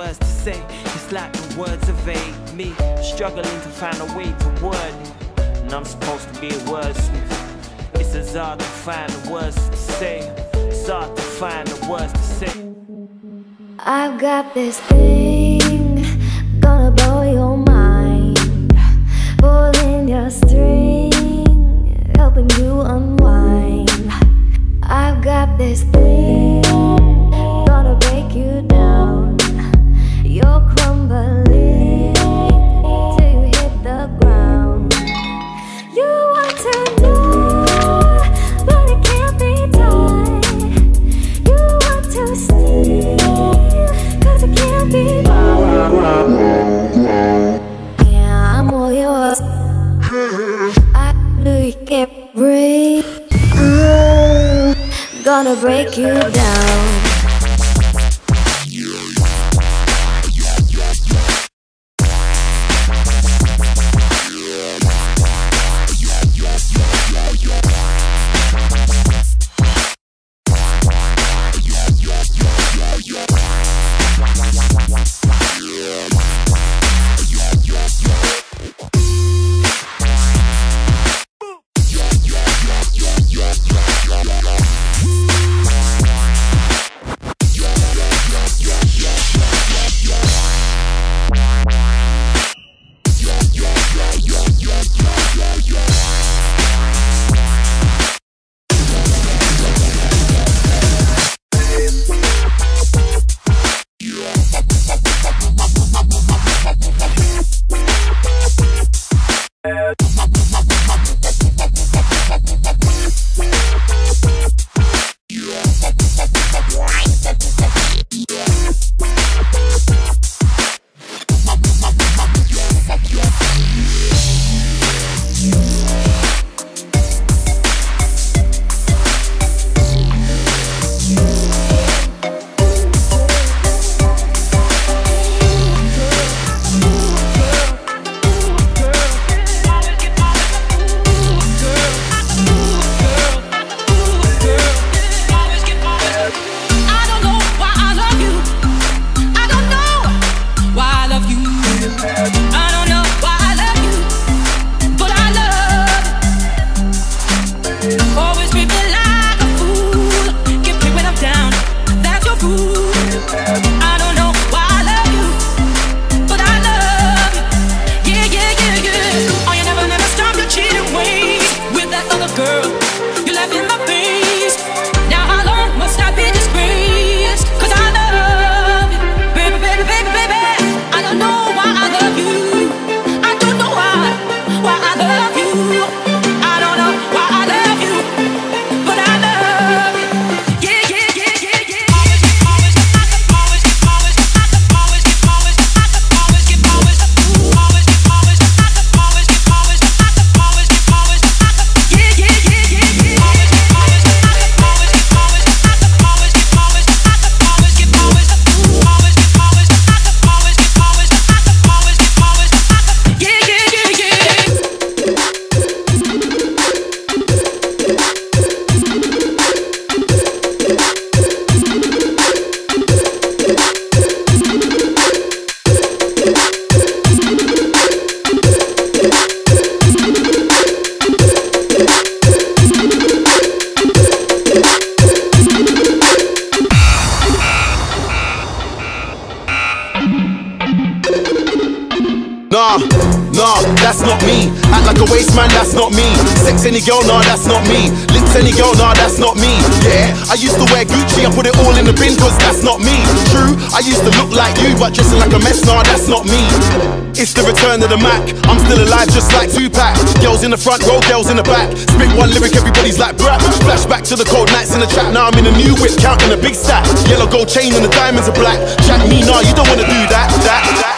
words to say. It's like the words evade me. Struggling to find a way to word it. And I'm supposed to be a wordsmith. It's as hard to find the words to say. It's hard to find the words to say. I've got this thing gonna blow your mind, pulling your string, helping you unwind. I've got this thing gonna break you down. Break you down. Nah, that's not me. Act like a waste man, that's not me. Sex any girl, nah, that's not me. Lips any girl, nah, that's not me. Yeah, I used to wear Gucci, I put it all in the bin, cause that's not me. True, I used to look like you, but dressing like a mess, nah, that's not me. It's the return of the Mack. I'm still alive, just like Tupac. Girls in the front row, girls in the back. Spit one lyric, everybody's like brap. Flashback to the cold nights in the trap. Now I'm in a new whip, counting a big stack. Yellow gold chain and the diamonds are black. Jack me, nah, you don't wanna do that, that, that.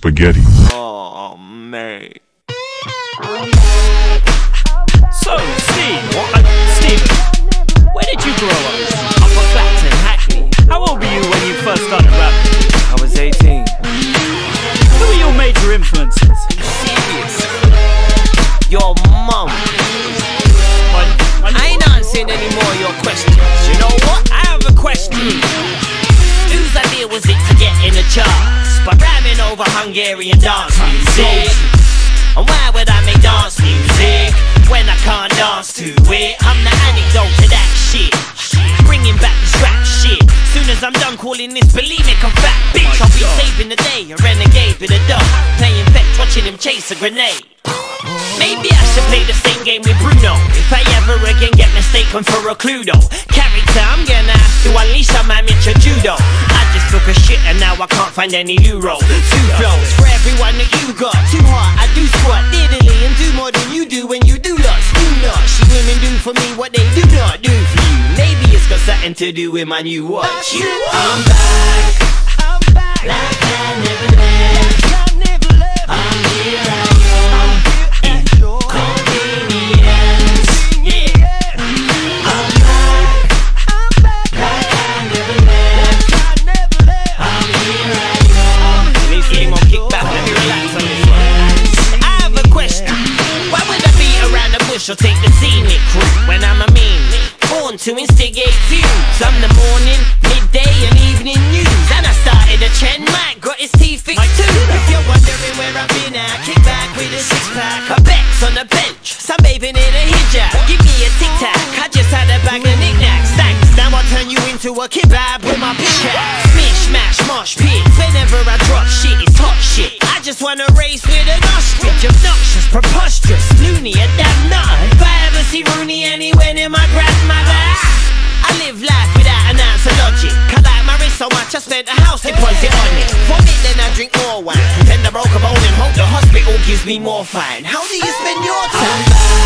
Spaghetti. Oh, mate. So, Steve, what, uh, Steven, where did you grow up? Up at Clapton, Hackney. How old were you when you first started rapping? I was 18. Who were your major influences? Serious. Your mum. My, my I ain't answering any more of your questions. You know what? I have a question. Charts? By rhyming over Hungarian dance music. And why would I make dance music when I can't dance to it? I'm the anecdote to that shit. Bringing back the rap shit. Soon as I'm done calling this bulimic a fat bitch, I'll be saving the day, a renegade with a dog. Playing fetch, watching him chase a grenade. Maybe I should play the same game with Bruno. If I ever again get mistaken for a Cluedo Character, I'm gonna have to unleash on my Mitcha Judo. I just took a shit and now I can't find any euro Two flows for everyone that you got. Too hard, I do squat diddly And do more than you do when you do lots. Do not, she women do for me what they do not do for you. Maybe it's got something to do with my new watch. You, I'm back. I'm back. Like I never left. I'm here, I or take the scenic route when I'm a mean? Born to instigate feuds. I'm the morning, midday, and evening news. And I started a trend. Mike got his teeth fixed too. If you're wondering where I've been at, kick back with a six pack. A Bex on the bench, sunbathing in a hijab. Give me a tic tac. I just had a bag of knickknacks. Thanks. Now I turn you into a kebab with my pickaxe. Smish, mash, mosh pits. Whenever I drop shit, it's hot shit. I just wanna race with an ostrich. Obnoxious, preposterous, loony, a damn gives me more fine. How do you spend your time?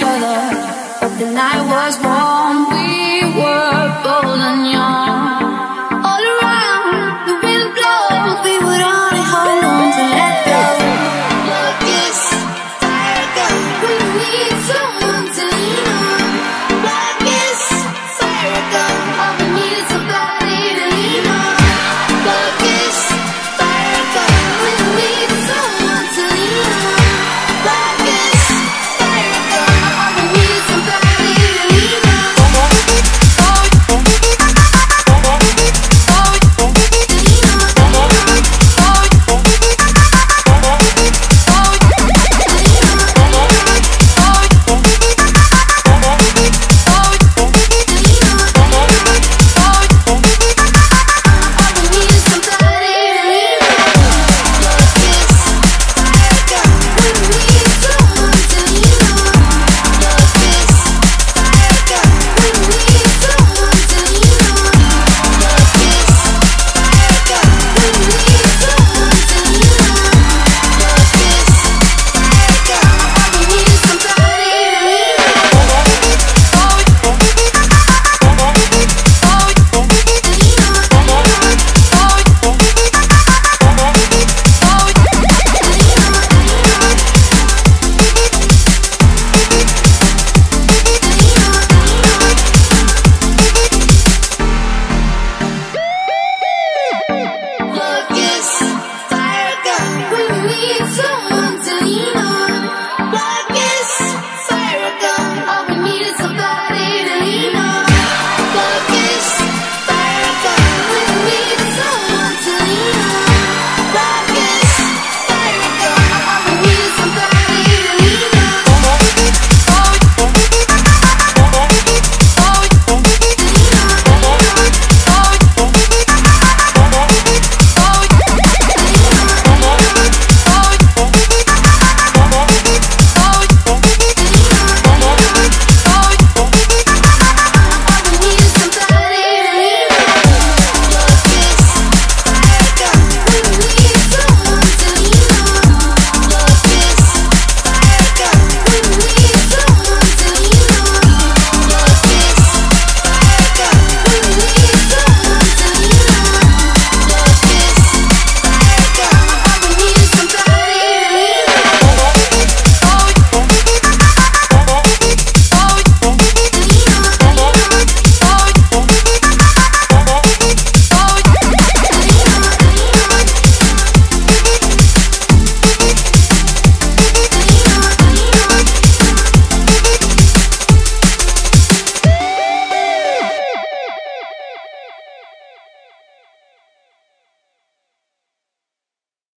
each other, but the night was warm.